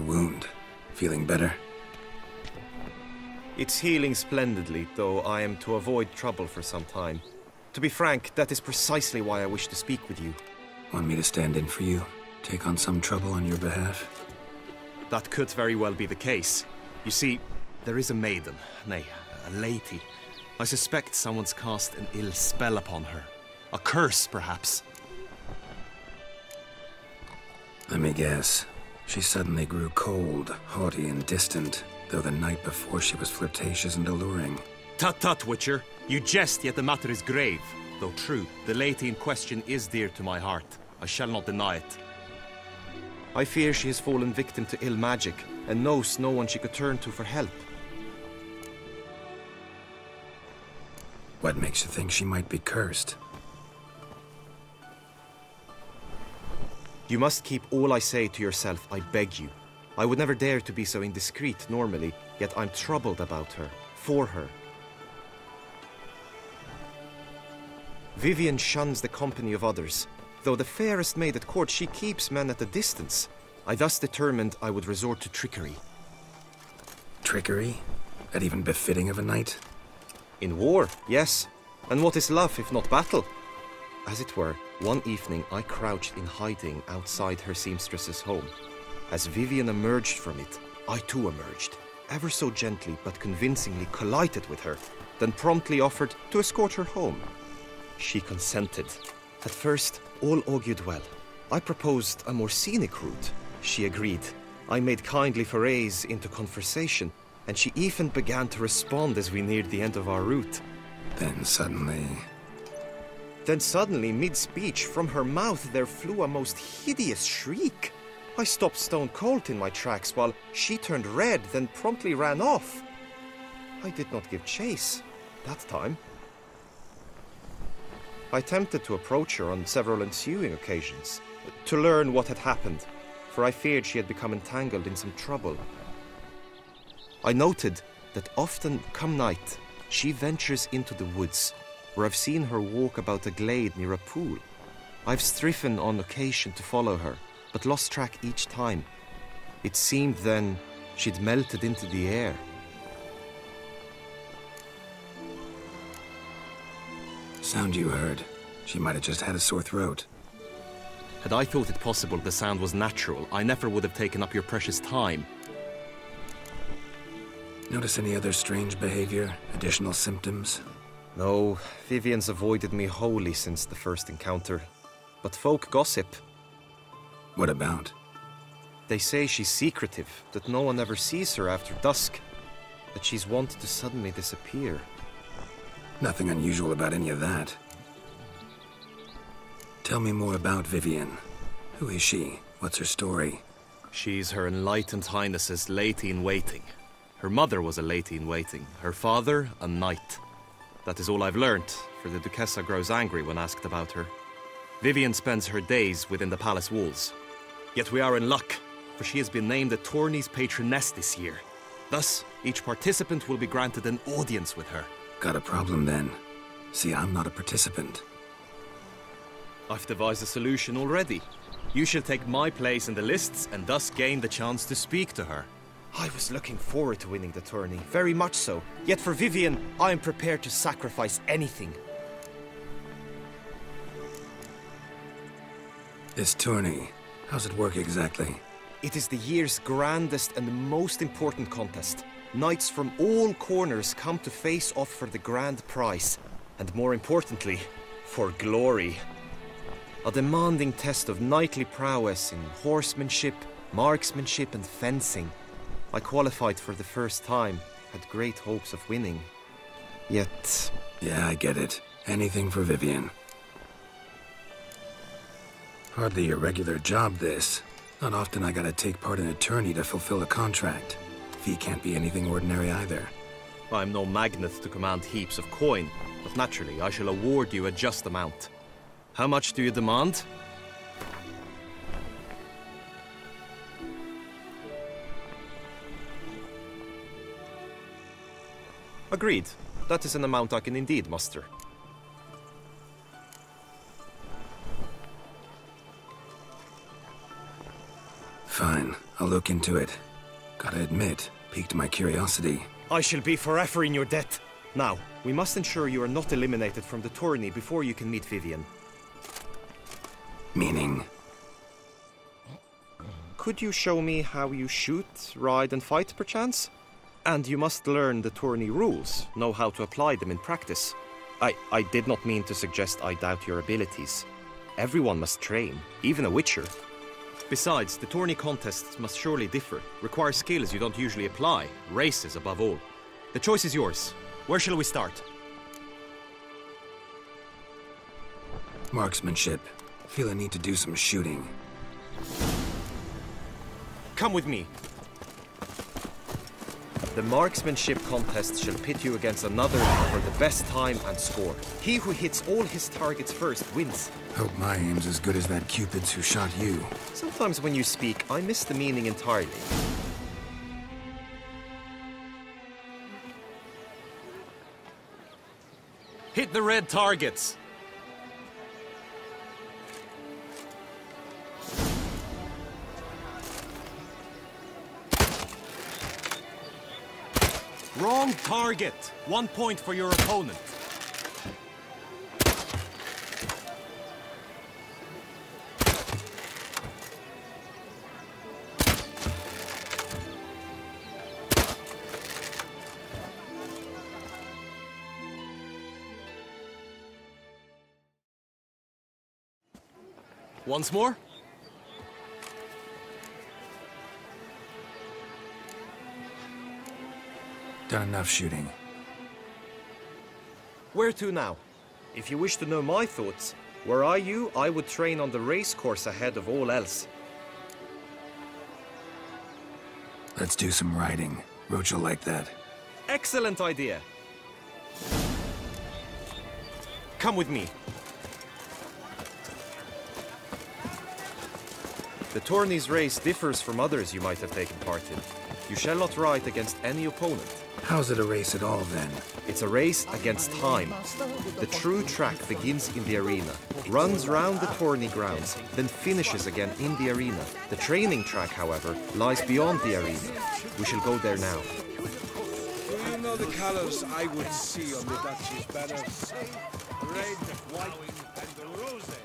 Your wound. Feeling better? It's healing splendidly, though I am to avoid trouble for some time. To be frank, that is precisely why I wish to speak with you. Want me to stand in for you? Take on some trouble on your behalf? That could very well be the case. You see, there is a maiden, nay, a lady. I suspect someone's cast an ill spell upon her. A curse, perhaps. Let me guess. She suddenly grew cold, haughty, and distant, though the night before she was flirtatious and alluring. Tut tut, Witcher. You jest, yet the matter is grave. Though true, the lady in question is dear to my heart. I shall not deny it. I fear she has fallen victim to ill magic, and knows no one she could turn to for help. What makes you think she might be cursed? You must keep all I say to yourself, I beg you. I would never dare to be so indiscreet normally, yet I'm troubled about her, for her. Vivienne shuns the company of others. Though the fairest maid at court, she keeps men at a distance. I thus determined I would resort to trickery. Trickery? That even befitting of a knight? In war, yes. And what is love if not battle? As it were, one evening I crouched in hiding outside her seamstress's home. As Vivienne emerged from it, I too emerged, ever so gently but convincingly collided with her, then promptly offered to escort her home. She consented. At first, all augured well. I proposed a more scenic route. She agreed. I made kindly forays into conversation, and she even began to respond as we neared the end of our route. Then suddenly... Then suddenly, mid-speech, from her mouth there flew a most hideous shriek. I stopped stone cold in my tracks while she turned red, then promptly ran off. I did not give chase, that time. I attempted to approach her on several ensuing occasions, to learn what had happened, for I feared she had become entangled in some trouble. I noted that often, come night, she ventures into the woods, where I've seen her walk about a glade near a pool. I've striven on occasion to follow her, but lost track each time. It seemed then she'd melted into the air. Sound you heard. She might have just had a sore throat. Had I thought it possible the sound was natural, I never would have taken up your precious time. Notice any other strange behavior? Additional symptoms? No, Vivienne's avoided me wholly since the first encounter. But folk gossip. What about? They say she's secretive, that no one ever sees her after dusk, that she's wont to suddenly disappear. Nothing unusual about any of that. Tell me more about Vivienne. Who is she? What's her story? She's Her Enlightened Highness's lady-in-waiting. Her mother was a lady-in-waiting, her father a knight. That is all I've learnt, for the Duchessa grows angry when asked about her. Vivienne spends her days within the palace walls. Yet we are in luck, for she has been named the tourney's patroness this year. Thus, each participant will be granted an audience with her. Got a problem then. See, I'm not a participant. I've devised a solution already. You shall take my place in the lists and thus gain the chance to speak to her. I was looking forward to winning the tourney, very much so. Yet for Vivienne, I am prepared to sacrifice anything. This tourney, how's it work exactly? It is the year's grandest and most important contest. Knights from all corners come to face off for the grand prize, and more importantly, for glory. A demanding test of knightly prowess in horsemanship, marksmanship, and fencing. I qualified for the first time, had great hopes of winning. Yet. Yeah, I get it. Anything for Vivienne. Hardly a regular job, this. Not often I gotta take part in a tourney to fulfill a contract. Fee can't be anything ordinary either. I'm no magnet to command heaps of coin, but naturally I shall award you a just amount. How much do you demand? Agreed. That is an amount I can indeed muster. Fine. I'll look into it. Gotta admit, piqued my curiosity. I shall be forever in your debt. Now, we must ensure you are not eliminated from the tourney before you can meet Vivienne. Meaning? Could you show me how you shoot, ride, and fight, perchance? And you must learn the tourney rules, know how to apply them in practice. I, I did not mean to suggest I doubt your abilities. Everyone must train, even a witcher. Besides, the tourney contests must surely differ, require skills you don't usually apply, races above all. The choice is yours. Where shall we start? Marksmanship. Feel a need to do some shooting. Come with me. The marksmanship contest shall pit you against another for the best time and score. He who hits all his targets first wins. Hope my aim's as good as that Cupid's who shot you. Sometimes when you speak, I miss the meaning entirely. Hit the red targets! Wrong target! One point for your opponent. Once more? Done enough shooting. Where to now? If you wish to know my thoughts, were I you, I would train on the race course ahead of all else. Let's do some riding. Roach will like that. Excellent idea. Come with me. The tourney's race differs from others you might have taken part in. You shall not ride against any opponent. How's it a race at all, then? It's a race against time. The true track begins in the arena, runs round the tourney grounds, then finishes again in the arena. The training track, however, lies beyond the arena. We shall go there now. Do you know the colours I would see on the Duchy's banners? Red, white, and rose.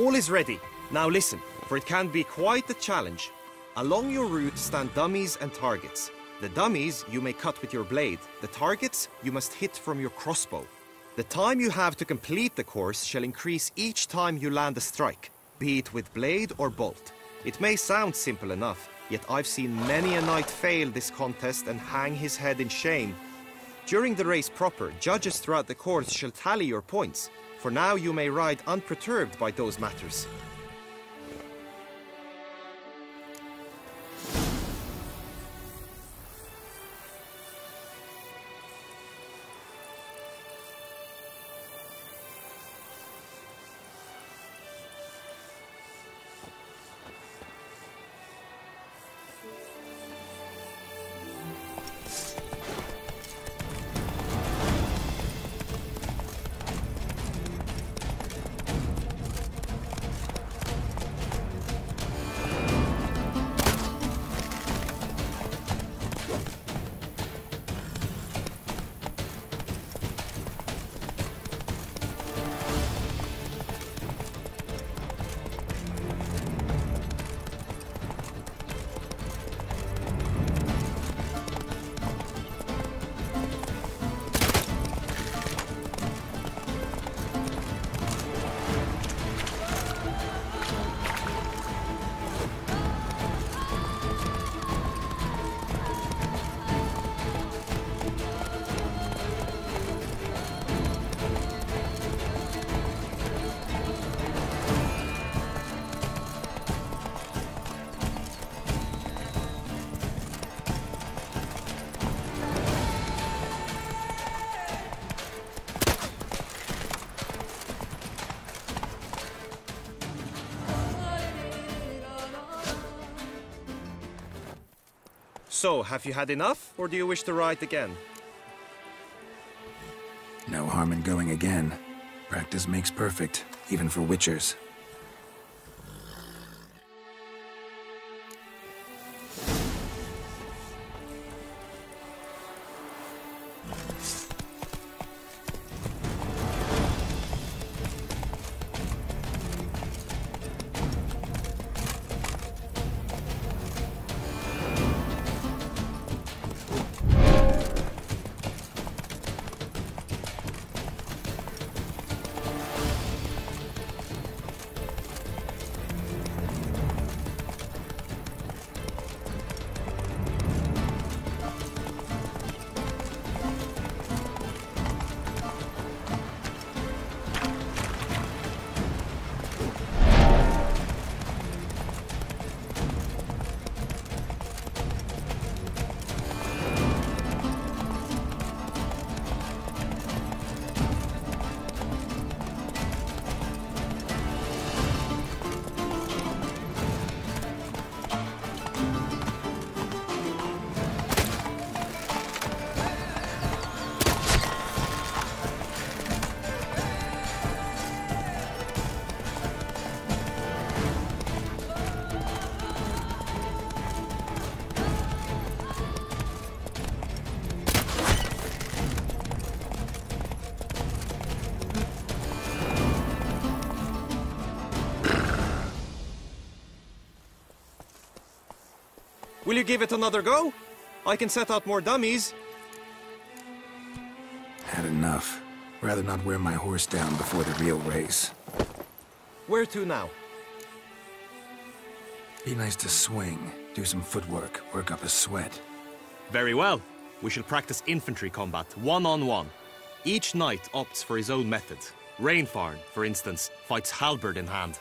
All is ready. Now listen, for it can be quite a challenge. Along your route stand dummies and targets. The dummies you may cut with your blade. The targets you must hit from your crossbow. The time you have to complete the course shall increase each time you land a strike, be it with blade or bolt. It may sound simple enough, yet I've seen many a knight fail this contest and hang his head in shame. During the race proper, judges throughout the course shall tally your points. For now you may ride unperturbed by those matters. So, have you had enough, or do you wish to ride again? No harm in going again. Practice makes perfect, even for witchers. Will you give it another go? I can set out more dummies. Had enough. Rather not wear my horse down before the real race. Where to now? Be nice to swing, do some footwork, work up a sweat. Very well. We shall practice infantry combat, one-on-one. Each knight opts for his own method. Rainfarn, for instance, fights halberd in hand.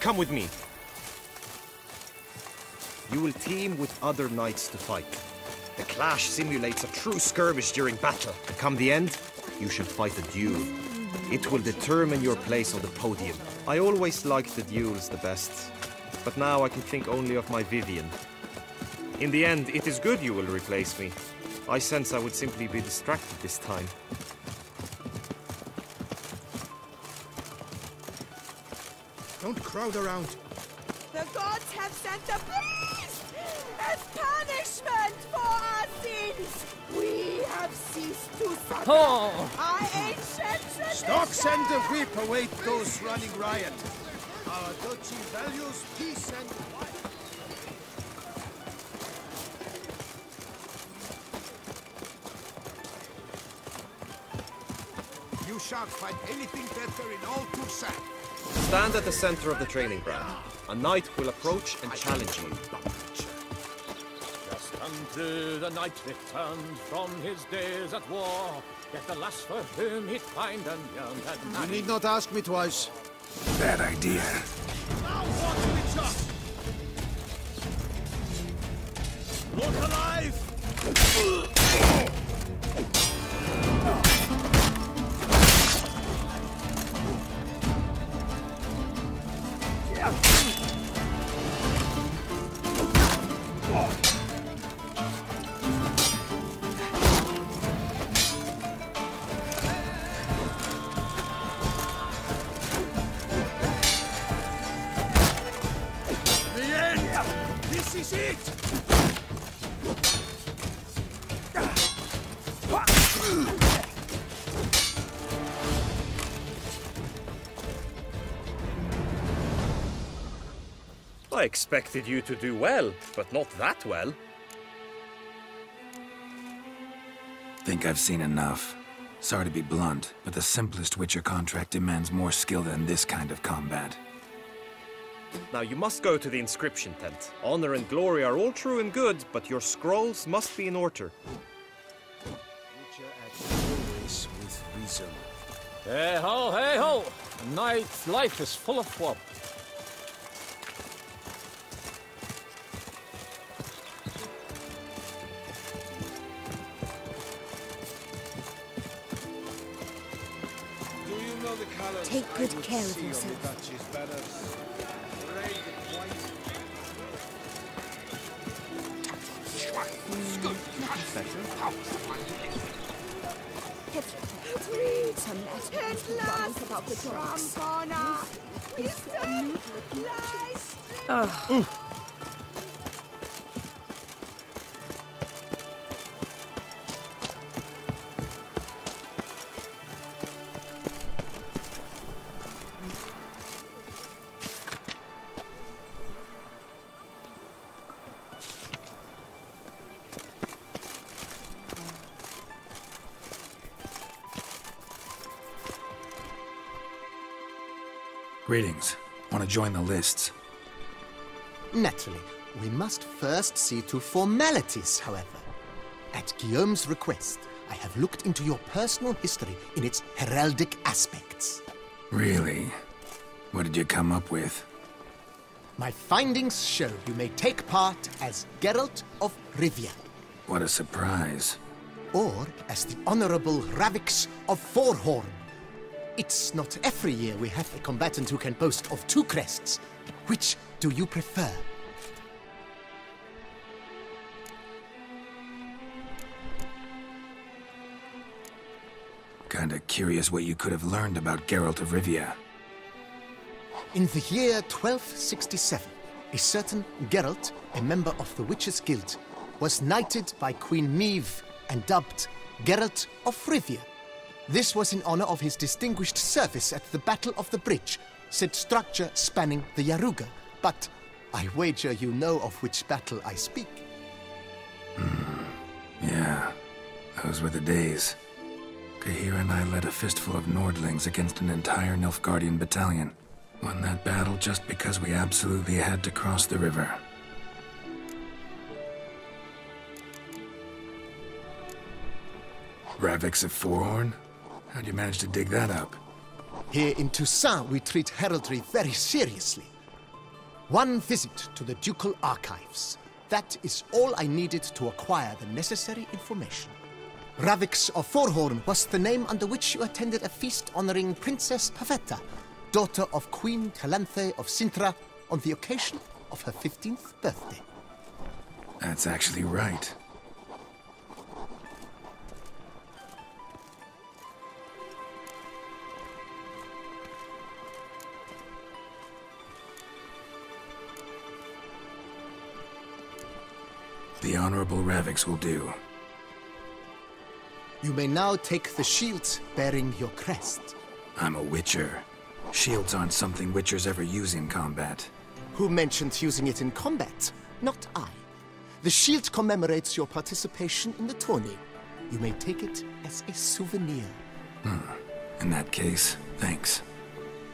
Come with me. You will team with other knights to fight. The clash simulates a true skirmish during battle. And come the end, you shall fight a duel. It will determine your place on the podium. I always liked the duels the best, but now I can think only of my Vivienne. In the end, it is good you will replace me. I sense I would simply be distracted this time. Don't crowd around. The gods have sent a priest as punishment for our sins. We have ceased to suffer Oh. our ancient tradition. Stocks and the whip await those running riot. Our duchy values peace and quiet. You shan't find anything better in all Toussaint. Stand at the center of the training ground. A knight will approach and challenge you. Just unto the knight returned from his days at war. Yet the lass for whom he'd find and yearned had You need not ask me twice. Bad idea. Now what will just? Look alive! Expected you to do well, but not that well. Think I've seen enough. Sorry to be blunt, but the simplest Witcher contract demands more skill than this kind of combat. Now you must go to the inscription tent. Honor and glory are all true and good, but your scrolls must be in order. Witcher acts always with reason. Hey ho, hey ho! A knight's life is full of woe. Care of the yourself. Mm. Duchess' banners? Red, white, Read and last about the Trombona. Listen, Greetings. Want to join the lists? Naturally, we must first see to formalities, however. At Guillaume's request, I have looked into your personal history in its heraldic aspects. Really? What did you come up with? My findings show you may take part as Geralt of Rivia, What a surprise. or as the Honorable Ravix of Fourhorn. It's not every year we have a combatant who can boast of two crests. Which do you prefer? Kinda curious what you could have learned about Geralt of Rivia. In the year 1267, a certain Geralt, a member of the Witches' Guild, was knighted by Queen Meve and dubbed Geralt of Rivia. This was in honor of his distinguished service at the Battle of the Bridge, said structure spanning the Yaruga. But I wager you know of which battle I speak. Hmm. Yeah, those were the days. Cahir and I led a fistful of Nordlings against an entire Nilfgaardian battalion. Won that battle just because we absolutely had to cross the river. Ravix of Fourhorn? How'd you manage to dig that up? Here in Toussaint, we treat heraldry very seriously. One visit to the Ducal Archives. That is all I needed to acquire the necessary information. Ravix of Fourhorn was the name under which you attended a feast honoring Princess Pavetta, daughter of Queen Calanthe of Cintra, on the occasion of her 15th birthday. That's actually right. The Honorable Ravix will do. You may now take the shield bearing your crest. I'm a Witcher. Shields aren't something Witchers ever use in combat. Who mentioned using it in combat? Not I. The shield commemorates your participation in the tourney. You may take it as a souvenir. Hmm. In that case, thanks.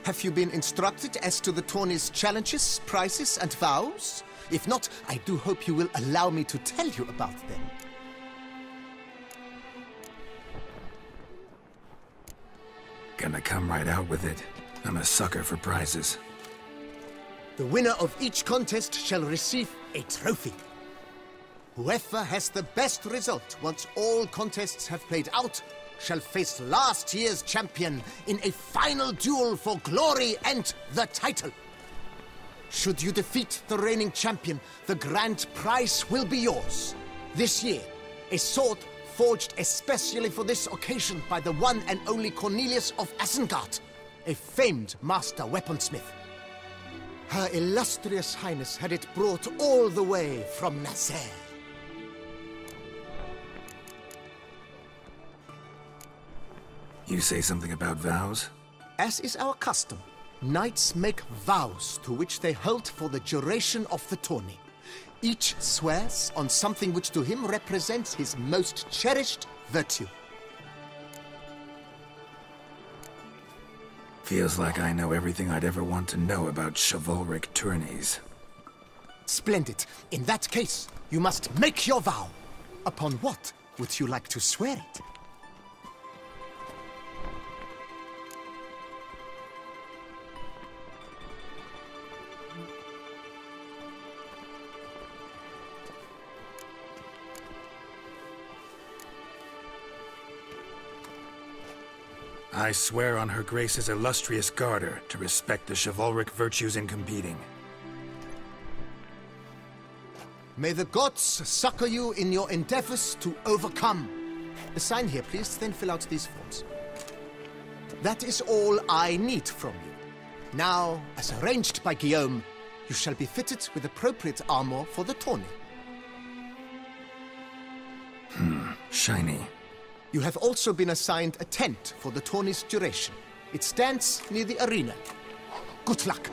Have you been instructed as to the tourney's challenges, prizes, and vows? If not, I do hope you will allow me to tell you about them. Gonna come right out with it. I'm a sucker for prizes. The winner of each contest shall receive a trophy. Whoever has the best result once all contests have played out shall face last year's champion in a final duel for glory and the title. Should you defeat the reigning champion, the grand prize will be yours. This year, a sword forged especially for this occasion by the one and only Cornelius of Asengard, a famed master weaponsmith. Her illustrious highness had it brought all the way from Nazair. You say something about vows? As is our custom, knights make vows to which they hold for the duration of the tourney. Each swears on something which to him represents his most cherished virtue. Feels like I know everything I'd ever want to know about chivalric tourneys. Splendid. In that case, you must make your vow. Upon what would you like to swear it? I swear on her grace's illustrious garter to respect the chivalric virtues in competing. May the gods succor you in your endeavors to overcome. Sign here, please, then fill out these forms. That is all I need from you. Now, as arranged by Guillaume, you shall be fitted with appropriate armor for the tourney. Hmm, shiny. You have also been assigned a tent for the tourney's duration. It stands near the arena. Good luck.